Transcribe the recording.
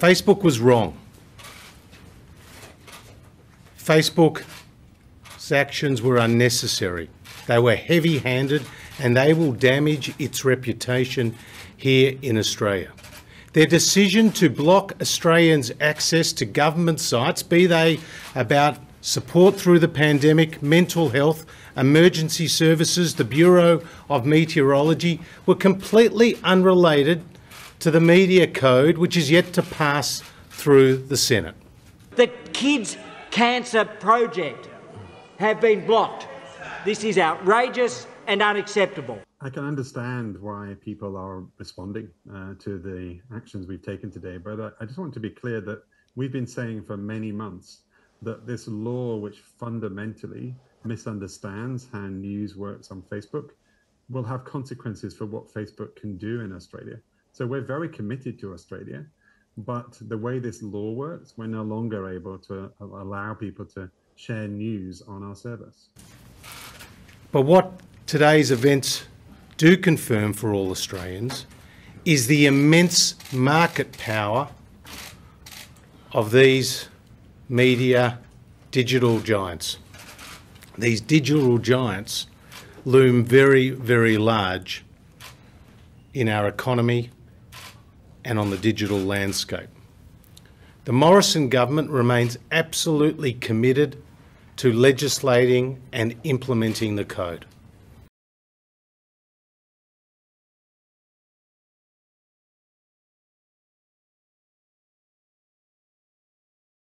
Facebook was wrong. Facebook's actions were unnecessary. They were heavy handed and they will damage its reputation here in Australia. Their decision to block Australians' access to government sites, be they about support through the pandemic, mental health, emergency services, the Bureau of Meteorology, were completely unrelated to the media code, which is yet to pass through the Senate. The Kids Cancer Project have been blocked. This is outrageous and unacceptable. I can understand why people are responding uh, to the actions we've taken today, but I, I just want to be clear that we've been saying for many months that this law, which fundamentally misunderstands how news works on Facebook, will have consequences for what Facebook can do in Australia. So we're very committed to Australia, but the way this law works, we're no longer able to allow people to share news on our service. But what today's events do confirm for all Australians is the immense market power of these media digital giants. These digital giants loom very, very large in our economy and on the digital landscape. The Morrison government remains absolutely committed to legislating and implementing the code.